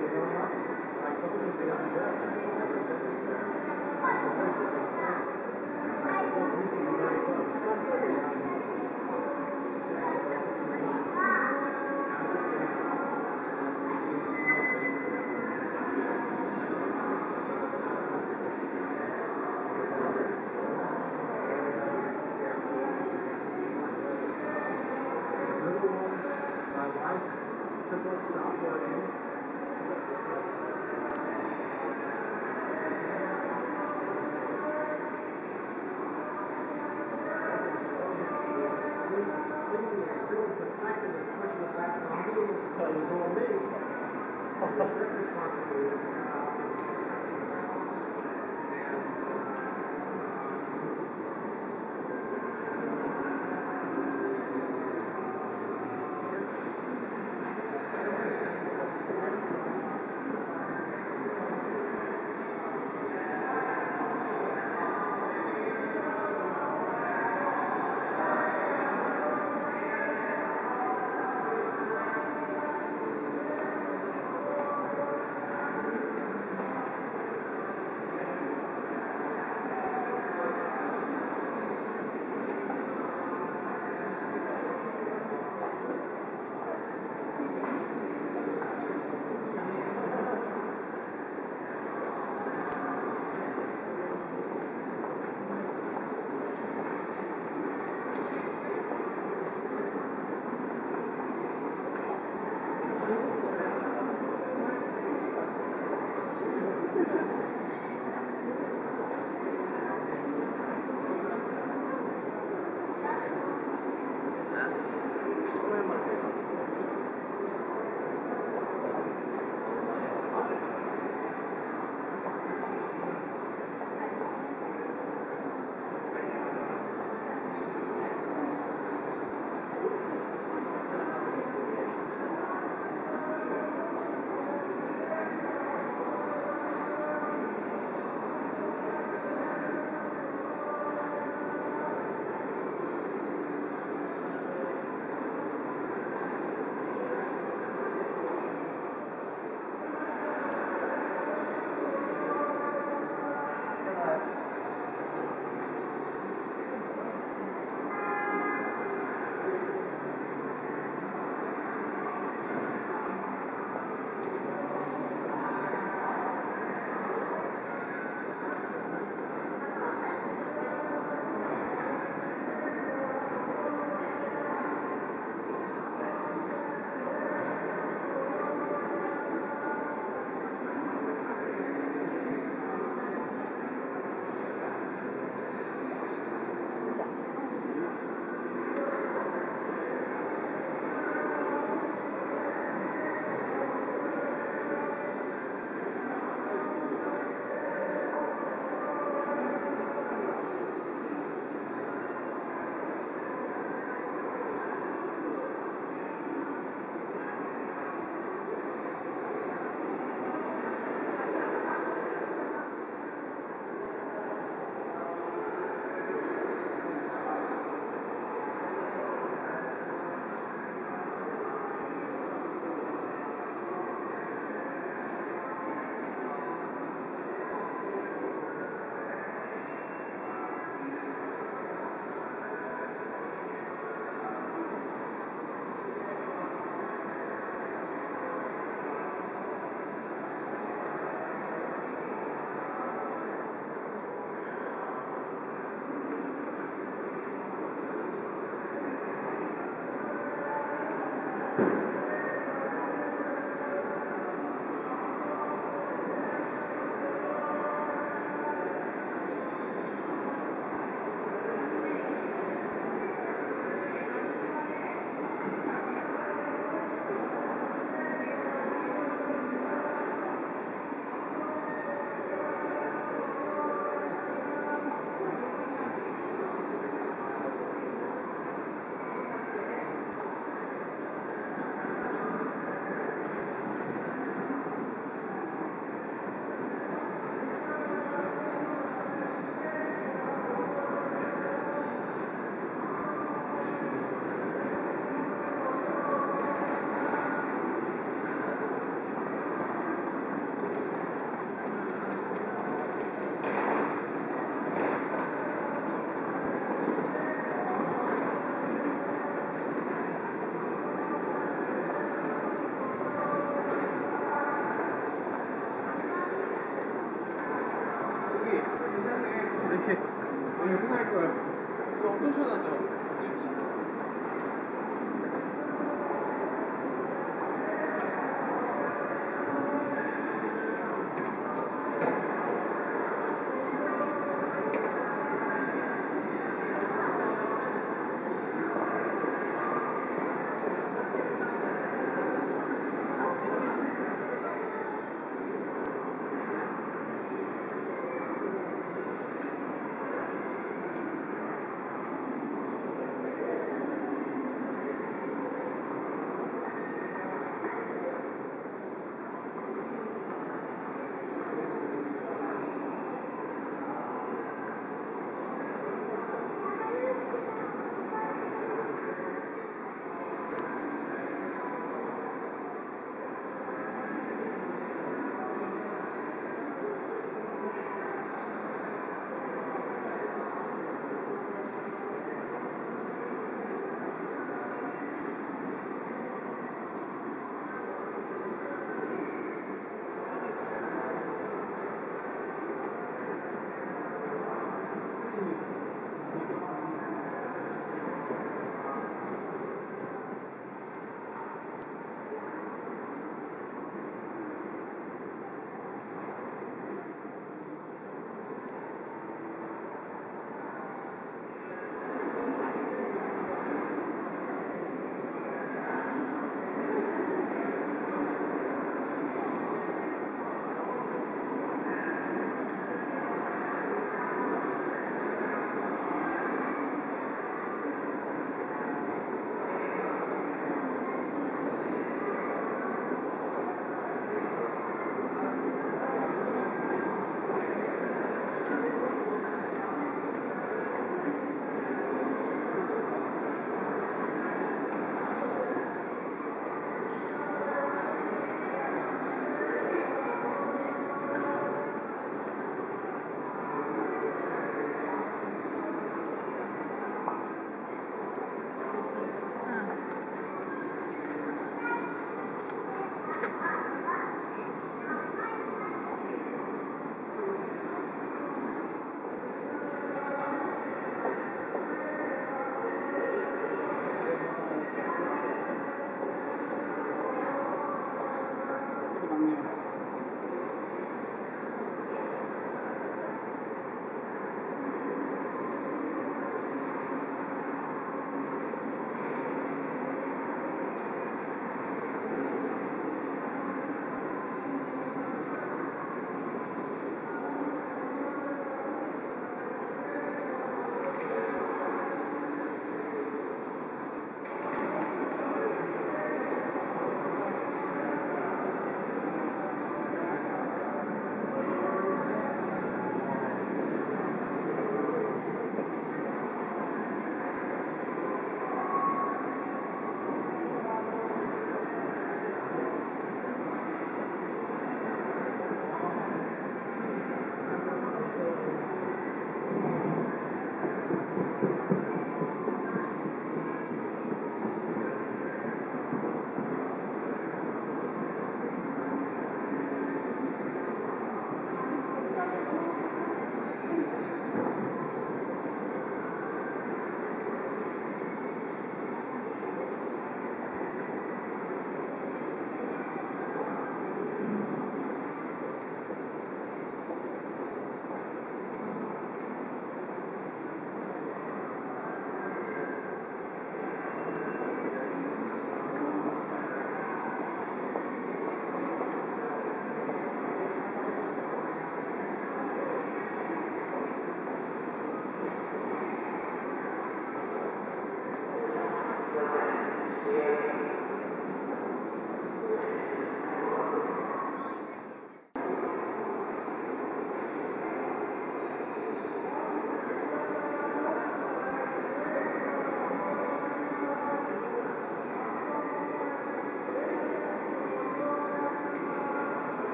doesn't he そ是そう。